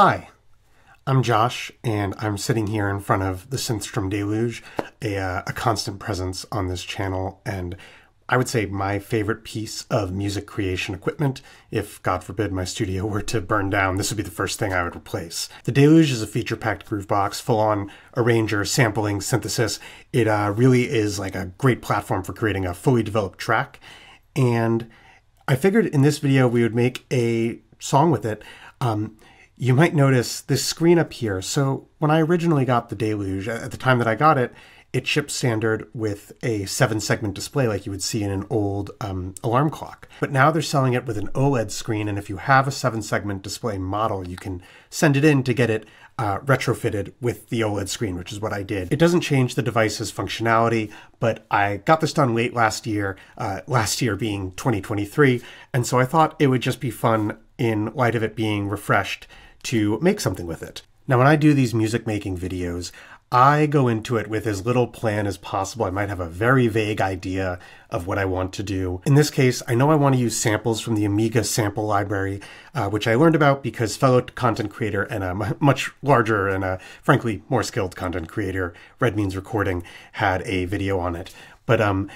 Hi, I'm Josh, and I'm sitting here in front of the Synthstrom Deluge, a, uh, a constant presence on this channel, and I would say my favorite piece of music creation equipment. If, God forbid, my studio were to burn down, this would be the first thing I would replace. The Deluge is a feature-packed groove box, full-on arranger, sampling, synthesis. It uh, really is like a great platform for creating a fully developed track, and I figured in this video we would make a song with it. Um, you might notice this screen up here. So when I originally got the Deluge, at the time that I got it, it shipped standard with a seven segment display like you would see in an old um, alarm clock. But now they're selling it with an OLED screen, and if you have a seven segment display model, you can send it in to get it uh, retrofitted with the OLED screen, which is what I did. It doesn't change the device's functionality, but I got this done late last year, uh, last year being 2023, and so I thought it would just be fun in light of it being refreshed to make something with it. Now, when I do these music making videos, I go into it with as little plan as possible. I might have a very vague idea of what I want to do. In this case, I know I want to use samples from the Amiga sample library, uh, which I learned about because fellow content creator and a much larger and a frankly more skilled content creator, Red Means Recording, had a video on it. But um,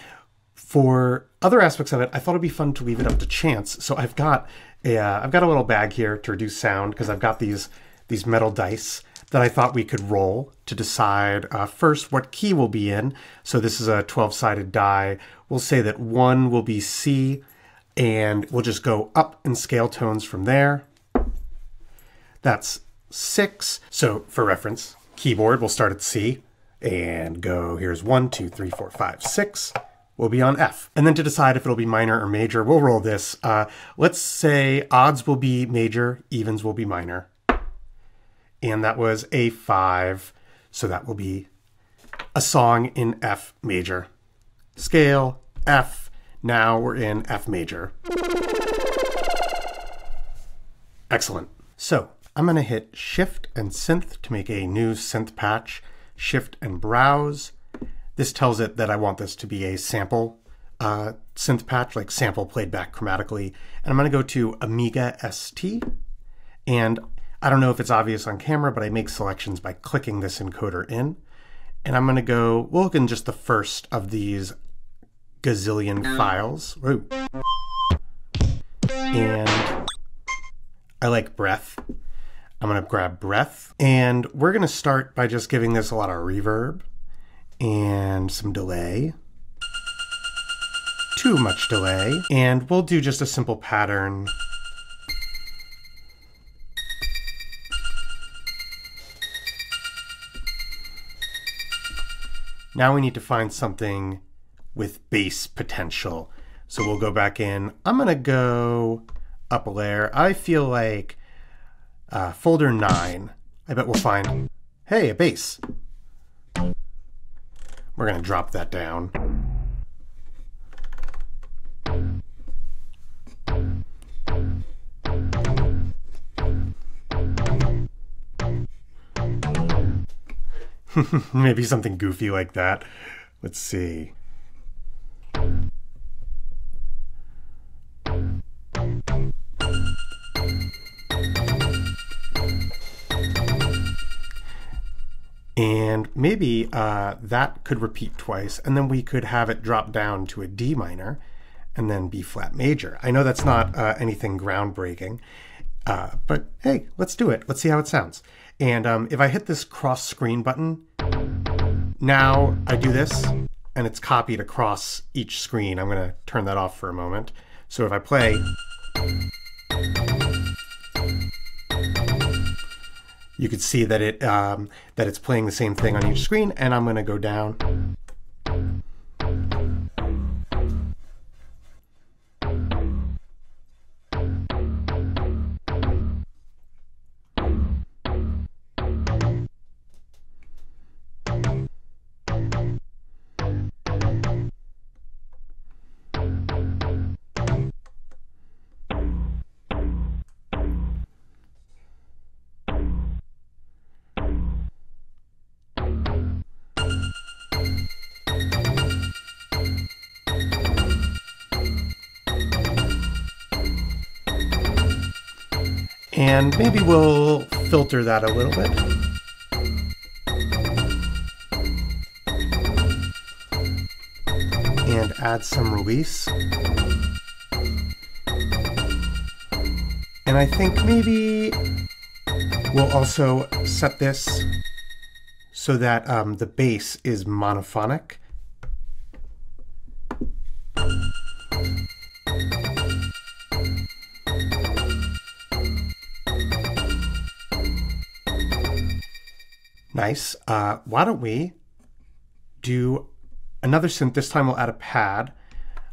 for other aspects of it, I thought it'd be fun to leave it up to chance. So I've got a, uh, I've got a little bag here to reduce sound because I've got these these metal dice that I thought we could roll to decide uh, first what key we'll be in. So this is a 12-sided die. We'll say that one will be C, and we'll just go up in scale tones from there. That's six. So for reference, keyboard, we'll start at C and go, here's one, two, three, four, five, six will be on F. And then to decide if it'll be minor or major, we'll roll this. Uh, let's say odds will be major, evens will be minor. And that was a five. So that will be a song in F major. Scale, F. Now we're in F major. Excellent. So I'm going to hit Shift and Synth to make a new synth patch. Shift and Browse this tells it that I want this to be a sample uh, synth patch, like sample played back chromatically. And I'm going to go to Amiga ST. And I don't know if it's obvious on camera, but I make selections by clicking this encoder in. And I'm going to go, we'll look in just the first of these gazillion files. Whoa. And I like breath. I'm going to grab breath. And we're going to start by just giving this a lot of reverb and some delay. Too much delay. And we'll do just a simple pattern. Now we need to find something with bass potential. So we'll go back in. I'm to go up a layer. I feel like uh, folder 9. I bet we'll find, hey, a bass. We're going to drop that down. Maybe something goofy like that. Let's see. And maybe uh, that could repeat twice, and then we could have it drop down to a D minor and then B flat major. I know that's not uh, anything groundbreaking, uh, but hey, let's do it. Let's see how it sounds. And um, if I hit this cross screen button, now I do this and it's copied across each screen. I'm going to turn that off for a moment. So if I play, you could see that it um, that it's playing the same thing on each screen and I'm going to go down And maybe we'll filter that a little bit. And add some release. And I think maybe we'll also set this so that um, the bass is monophonic. Nice. Uh, why don't we do another synth? This time we'll add a pad.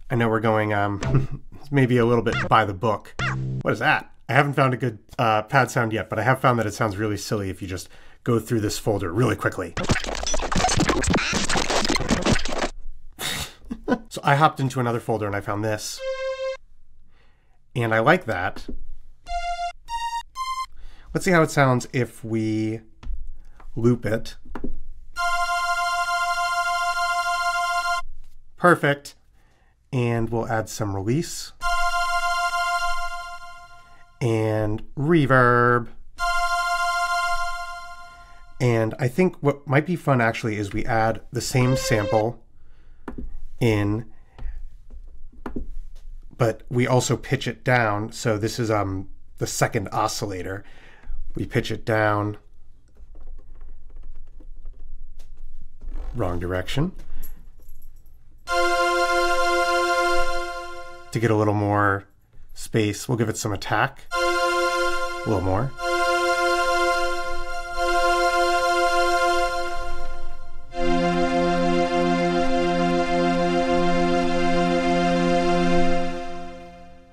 I know we're going um, maybe a little bit by the book. What is that? I haven't found a good uh, pad sound yet, but I have found that it sounds really silly if you just go through this folder really quickly. so I hopped into another folder and I found this. And I like that. Let's see how it sounds if we loop it. Perfect. And we'll add some release and reverb. And I think what might be fun actually is we add the same sample in, but we also pitch it down. So this is um, the second oscillator. We pitch it down wrong direction. To get a little more space, we'll give it some attack. A little more.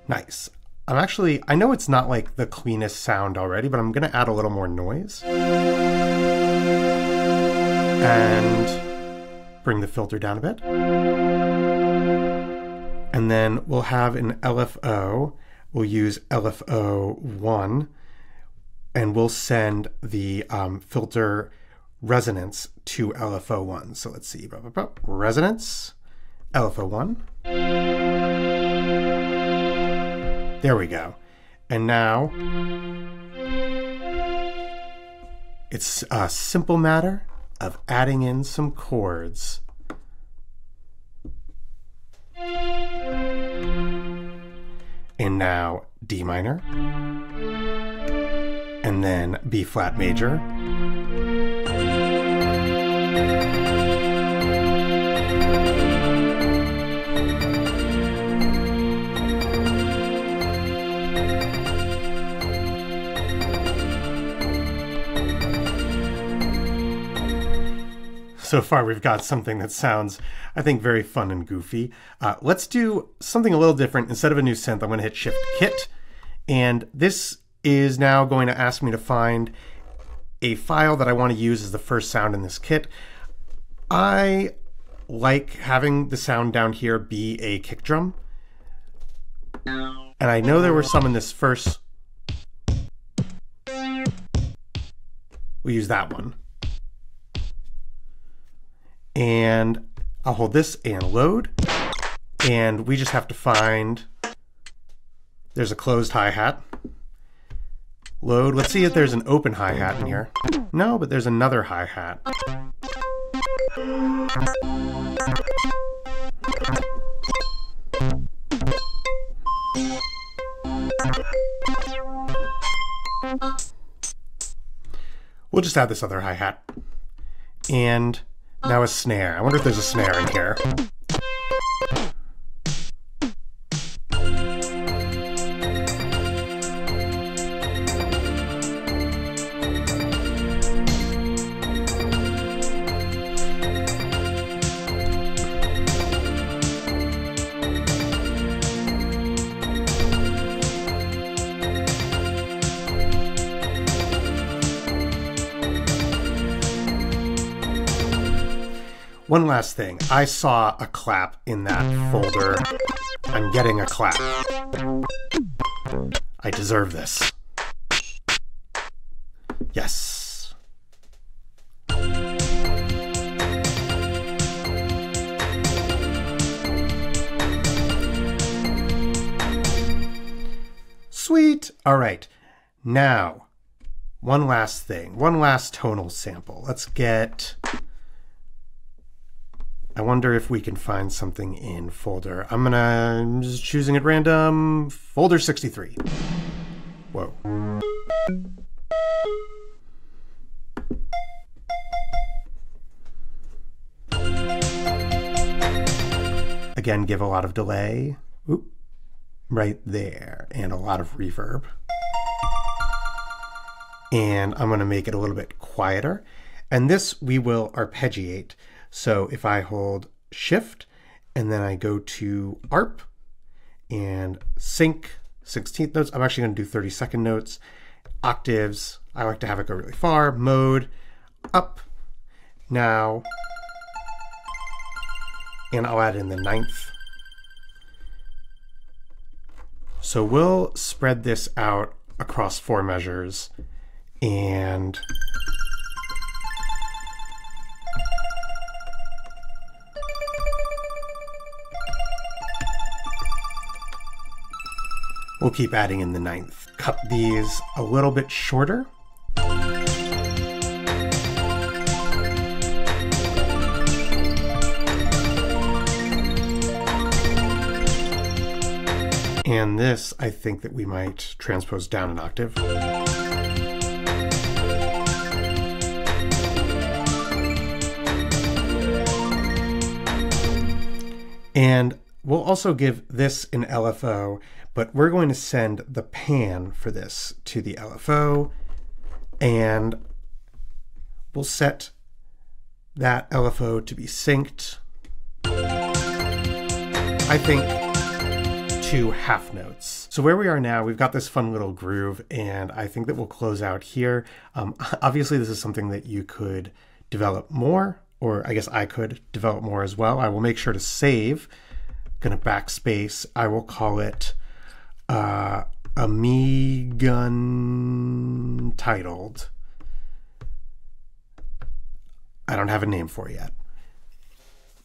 Nice. I'm actually, I know it's not like the cleanest sound already, but I'm going to add a little more noise. And bring the filter down a bit. And then we'll have an LFO. We'll use LFO1 and we'll send the um, filter resonance to LFO1. So let's see, blah, blah, blah. resonance, LFO1. There we go. And now it's a simple matter of adding in some chords. And now D minor, and then B flat major. So far we've got something that sounds, I think, very fun and goofy. Uh, let's do something a little different. Instead of a new synth, I'm going to hit Shift Kit. And this is now going to ask me to find a file that I want to use as the first sound in this kit. I like having the sound down here be a kick drum. And I know there were some in this first. We use that one and I'll hold this and load. And we just have to find, there's a closed hi-hat. Load, let's see if there's an open hi-hat in here. No, but there's another hi-hat. We'll just add this other hi-hat. And now a snare. I wonder if there's a snare in here. One last thing. I saw a clap in that folder. I'm getting a clap. I deserve this. Yes. Sweet. All right. Now, one last thing, one last tonal sample. Let's get. I wonder if we can find something in folder. I'm gonna I'm just choosing at random. Folder 63. Whoa. Again, give a lot of delay. Oop, right there, and a lot of reverb. And I'm to make it a little bit quieter. And this we will arpeggiate. So if I hold Shift and then I go to ARP and sync 16th notes, I'm actually going to do 30 second notes. Octaves, I like to have it go really far. Mode, up, now, and I'll add in the ninth. So we'll spread this out across four measures and we'll keep adding in the ninth. Cut these a little bit shorter And this, I think that we might transpose down an octave. And we'll also give this an LFO, but we're going to send the pan for this to the LFO, and we'll set that LFO to be synced. I think to half notes. So where we are now, we've got this fun little groove, and I think that we'll close out here. Um, obviously, this is something that you could develop more, or I guess I could develop more as well. I will make sure to save. Gonna backspace. I will call it uh, Amigun titled. I don't have a name for yet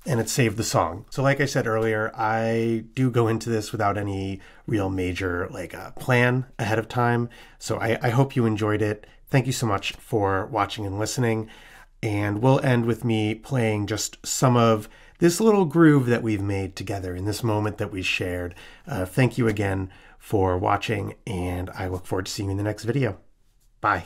and it saved the song. So, like I said earlier, I do go into this without any real major like uh, plan ahead of time. So, I, I hope you enjoyed it. Thank you so much for watching and listening. And we'll end with me playing just some of this little groove that we've made together in this moment that we shared. Uh, thank you again for watching, and I look forward to seeing you in the next video. Bye.